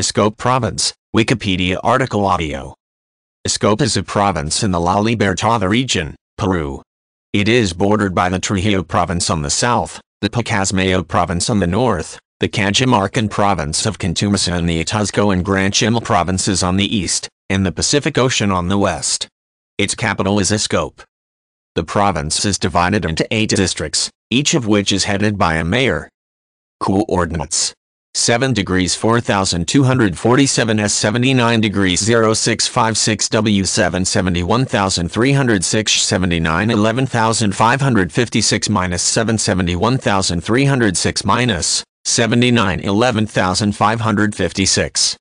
Ascope Province, Wikipedia article audio. Ascope is a province in the La Libertad region, Peru. It is bordered by the Trujillo province on the south, the Pacasmayo province on the north, the Cajamarcan province of Contumazá and the Otuzco and Gran Chimú provinces on the east, and the Pacific Ocean on the west. Its capital is Ascope. The province is divided into eight districts, each of which is headed by a mayor. Coordinates 7 degrees 4247 S 79 degrees 0656 W 7 71306 79 11556 minus 7 71306 minus 79 11556